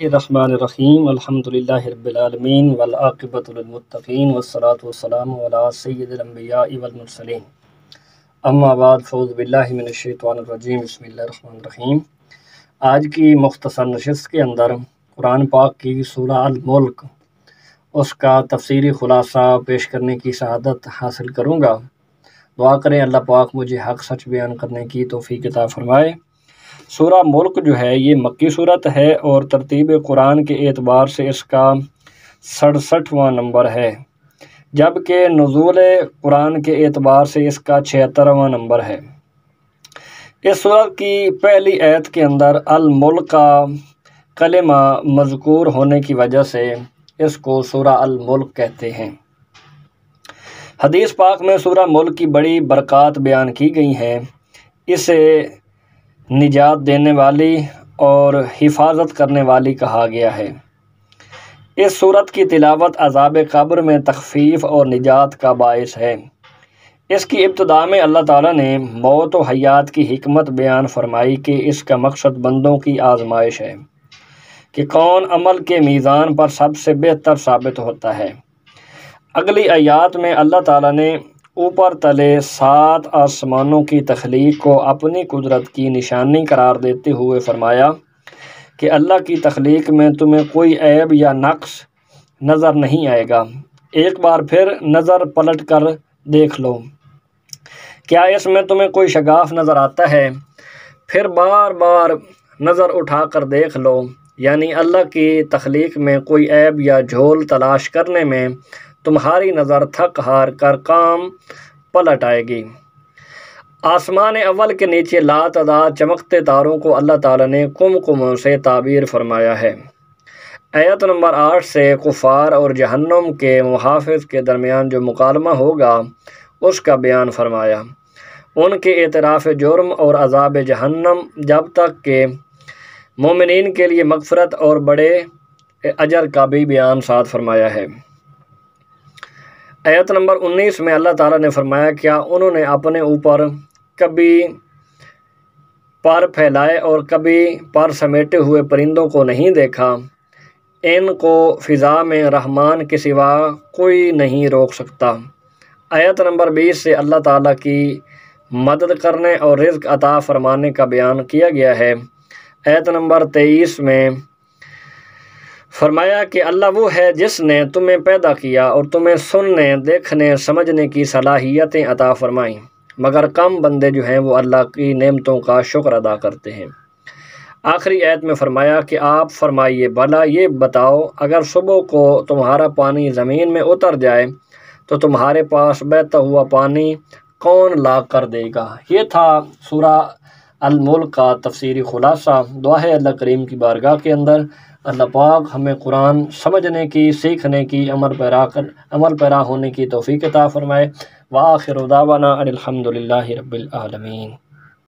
रहीम अलहमदिल्ला रबालमीन वलाक़बतमतकीन वसलात वसलाम सैदम्बिया वलमरसलिन अम्माबाद फ़ौज़बिल्लिनशैतरजीम बसमीम आज की मुख्तसर नशस्त के अंदर कुरान पाक की सूरा मुल्क उसका तफसीरी ख़ुलासा पेश करने की शहादत हासिल करूँगा दुआ करें अल्लाह पाक मुझे हक़ सच बयान करने की तोफ़ी किताब फरमाए सूरा मुल्क जो है, ये मक्की सूरत है और तरतीब कुरान के एतबार से इसका सड़सठवां नंबर है। जबकि नज़ूल कुरान के एतबार से इसका छिहत्तरवां नंबर है। इस सूरत की पहली आयत के अंदर अलमुल्क का कलमा मज़कूर होने की वजह से इसको सूरा अलमुल्क कहते हैं। हदीस पाक में सूरा मुल्क की बड़ी बरक़ात बयान की गई हैं। इसे निजात देने वाली और हिफाजत करने वाली कहा गया है। इस सूरत की तिलावत अजाब कब्र में तखफीफ और निजात का बायस है। इसकी इब्तदा में अल्लाह ताला ने मौत व हयात की हमत बयान फरमाई कि इसका मकसद बंदों की आजमाइश है कि कौन अमल के मीज़ान पर सबसे बेहतर साबित होता है। अगली आयात में अल्लाह ताला ने ऊपर तले सात आसमानों की तख्लीक को अपनी कुदरत की निशानी करार देते हुए फरमाया कि अल्लाह की तख्लीक में तुम्हें कोई ऐब या नक्स नज़र नहीं आएगा। एक बार फिर नज़र पलट कर देख लो। क्या इसमें तुम्हें कोई शगाफ नज़र आता है? फिर बार बार नज़र उठा कर देख लो। यानी अल्लाह की तख्लीक में कोई ऐब या झोल तलाश करने में तुम्हारी नज़र थक हार कर काम पलट आएगी। आसमान अव्वल के नीचे ला लातदार चमकते तारों को अल्लाह ताला ने कुम कुम से ताबीर फरमाया है। आयत नंबर आठ से कुफ़ार और जहन्नम के मुहाफ़ के दरमियान जो मुकालमा होगा, उसका बयान फरमाया। उनके एतराफ़ जुर्म और अजाब जहन्नम जब तक के मोमिन के लिए मगफ़रत और बड़े अजर का भी बयान साथ फरमाया है। आयत नंबर 19 में अल्लाह ताला ने फरमाया, क्या उन्होंने अपने ऊपर कभी पर फैलाए और कभी पर समेटे हुए परिंदों को नहीं देखा? इनको फ़िज़ा में रहमान के सिवा कोई नहीं रोक सकता। आयत नंबर 20 से अल्लाह ताला की मदद करने और रिज़्क अता फरमाने का बयान किया गया है। आयत नंबर 23 में फरमाया कि अल्लाह वो है जिसने तुम्हें पैदा किया और तुम्हें सुनने, देखने, समझने की सलाहियतें अता फ़रमाई। मगर कम बंदे जो हैं वो अल्लाह की नेमतों का शुक्र अदा करते हैं। आखिरी ऐत में फ़रमाया कि आप फरमाइए, भला ये बताओ, अगर सुबह को तुम्हारा पानी ज़मीन में उतर जाए तो तुम्हारे पास बहता हुआ पानी कौन ला कर देगा? ये था सूरा अलमुल्क का तफसीरी ख़ुलासा दुआ अल्लाह करीम की बारगाह के अंदर। अल्लाह पाक हमें कुरान समझने की, सीखने की अमर पैरा कर अमर पैरा होने की तोफ़ी ता फ़रमाए। वाखिर उदावाना अलहमदिल्ला रबालमीन